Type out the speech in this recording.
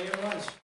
Thank you very much.